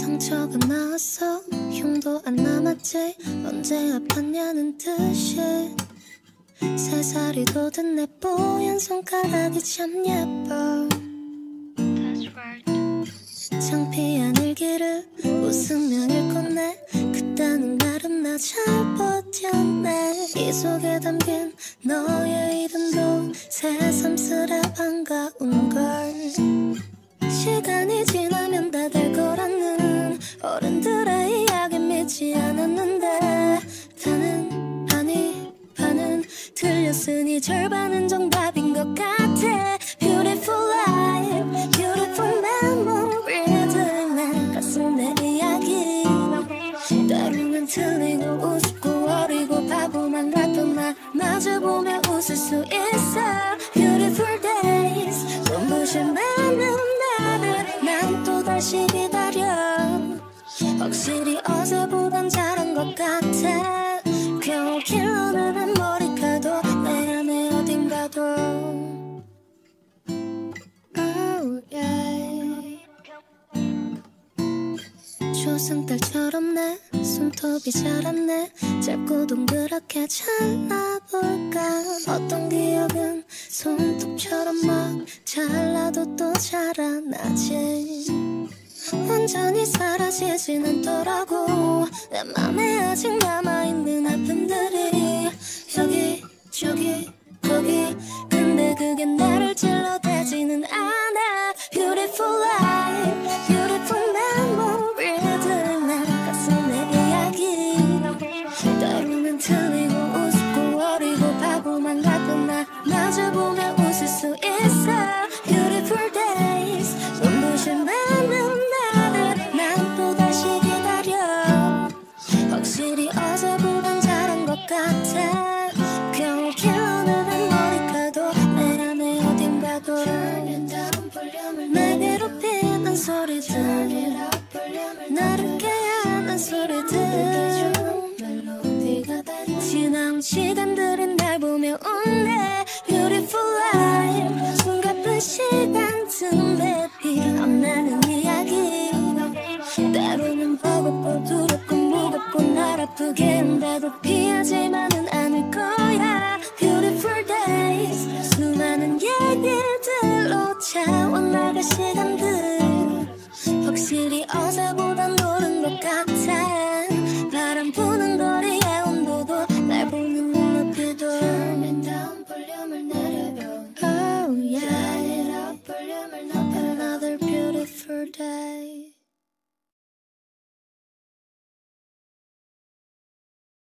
상처가 나왔어 흉도 안 남았지. 언제 아팠냐는 듯이. 세 살이 돋은 내 뽀얀 손가락이 참 예뻐. 창피한 일기를 웃으며 읽었네 그때는 나름 나 잘 버텼네. 이 속에 담긴 너의 이름도 새삼스레 반가운 절반은 정답인 것 같아. Beautiful life, beautiful memory들 내 가슴 내 이야기 때로는 틀리고 웃고 어리고 바보만 나 마주보며 웃을 수 있어. Beautiful days 눈부신 많은 난 또다시 기다려. 확실히 어제보단 잘한 것 같아. 겨우 길러 초승달처럼 내 손톱이 자랐네. 짧고 동그랗게 잘라볼까? 어떤 기억은 손톱처럼 막 잘라도 또 자라나지? 완전히 사라지진 않더라고. 내 맘에 아직 남아있는 아픔들이 나를 깨하는 소리들. 지나온 시간들은 날 보며 웃네 Beautiful life. 숨가쁜 시간 틈에 피어나는 이야기 때로는 버겁고 두렵고 무겁고 날 아프게 한다고 피하지만 beauty also